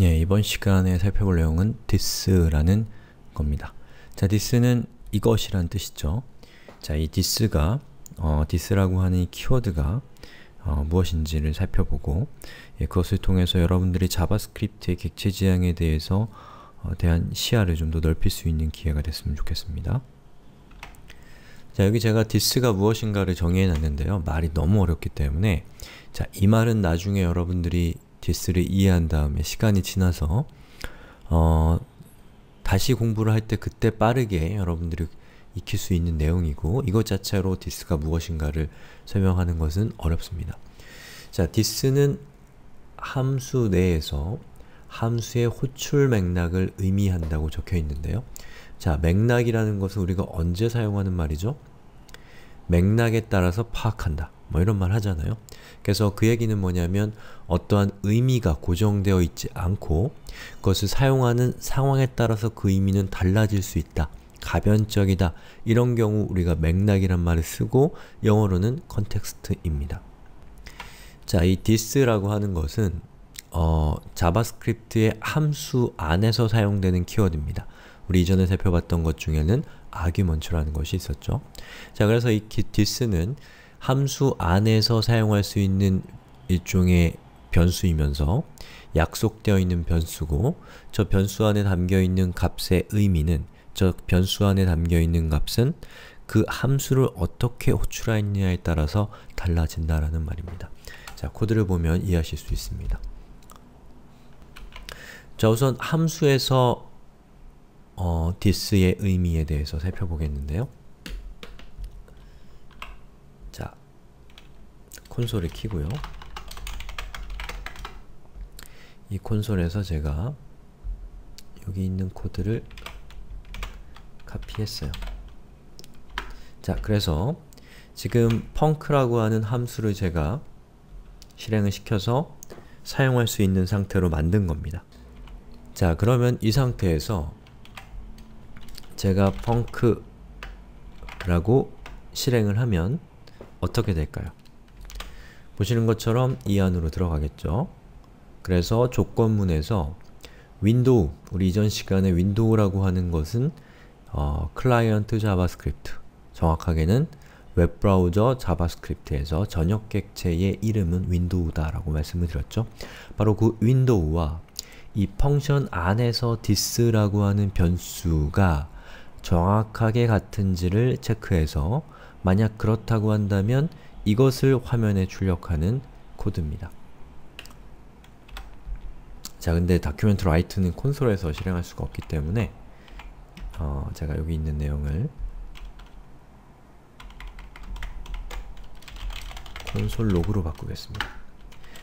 예, 이번 시간에 살펴볼 내용은 this라는 겁니다. 자, this는 이것이란 뜻이죠. 자, 이 this가 어, this라고 하는 이 키워드가 어, 무엇인지를 살펴보고 예, 그것을 통해서 여러분들이 자바스크립트의 객체 지향에 대해서 어, 대한 시야를 좀 더 넓힐 수 있는 기회가 됐으면 좋겠습니다. 자, 여기 제가 this가 무엇인가를 정의해 놨는데요. 말이 너무 어렵기 때문에 자, 이 말은 나중에 여러분들이 this를 이해한 다음에 시간이 지나서 어, 다시 공부를 할 때 그때 빠르게 여러분들이 익힐 수 있는 내용이고 이것 자체로 this가 무엇인가를 설명하는 것은 어렵습니다. 자, this는 함수 내에서 함수의 호출 맥락을 의미한다고 적혀 있는데요. 자, 맥락이라는 것은 우리가 언제 사용하는 말이죠? 맥락에 따라서 파악한다. 뭐 이런 말 하잖아요. 그래서 그 얘기는 뭐냐면 어떠한 의미가 고정되어 있지 않고 그것을 사용하는 상황에 따라서 그 의미는 달라질 수 있다. 가변적이다. 이런 경우 우리가 맥락이란 말을 쓰고 영어로는 context입니다. 자, 이 this라고 하는 것은 어, 자바스크립트의 함수 안에서 사용되는 키워드입니다. 우리 이전에 살펴봤던 것 중에는 argument라는 것이 있었죠. 자, 그래서 이 this는 함수 안에서 사용할 수 있는 일종의 변수이면서 약속되어 있는 변수고 저 변수 안에 담겨 있는 값의 의미는 저 변수 안에 담겨 있는 값은 그 함수를 어떻게 호출하느냐에 따라서 달라진다라는 말입니다. 자, 코드를 보면 이해하실 수 있습니다. 자, 우선 함수에서 어, this의 의미에 대해서 살펴보겠는데요. 자, 콘솔을 키고요. 이 콘솔에서 제가 여기 있는 코드를 카피했어요. 자, 그래서 지금 펑크라고 하는 함수를 제가 실행을 시켜서 사용할 수 있는 상태로 만든 겁니다. 자, 그러면 이 상태에서 제가 func라고 실행을 하면 어떻게 될까요? 보시는 것처럼 이 안으로 들어가겠죠? 그래서 조건문에서 window, 우리 이전 시간에 window라고 하는 것은 어, 클라이언트 JavaScript, 정확하게는 웹브라우저 JavaScript에서 전역 객체의 이름은 window다 라고 말씀을 드렸죠. 바로 그 window와 이 function 안에서 this라고 하는 변수가 정확하게 같은지를 체크해서 만약 그렇다고 한다면 이것을 화면에 출력하는 코드입니다. 자, 근데 document.write는 콘솔에서 실행할 수가 없기 때문에 어, 제가 여기 있는 내용을 콘솔 로그로 바꾸겠습니다.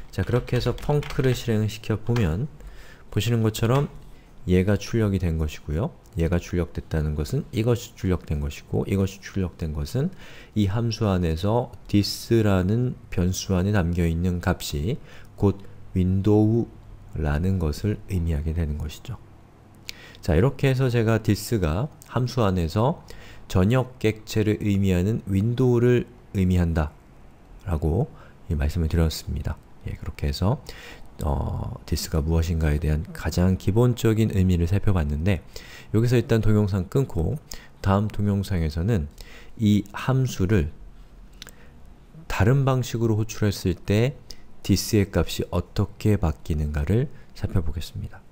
자, 그렇게 해서 펑크를 실행을 시켜 보면 보시는 것처럼 얘가 출력이 된 것이고요. 얘가 출력됐다는 것은 이것이 출력된 것이고 이것이 출력된 것은 이 함수 안에서 this라는 변수 안에 담겨있는 값이 곧 window라는 것을 의미하게 되는 것이죠. 자, 이렇게 해서 제가 this가 함수 안에서 전역 객체를 의미하는 window를 의미한다 라고 말씀을 드렸습니다. 예, 그렇게 해서 어, this가 무엇인가에 대한 가장 기본적인 의미를 살펴봤는데 여기서 일단 동영상 끊고 다음 동영상에서는 이 함수를 다른 방식으로 호출했을 때 this의 값이 어떻게 바뀌는가를 살펴보겠습니다.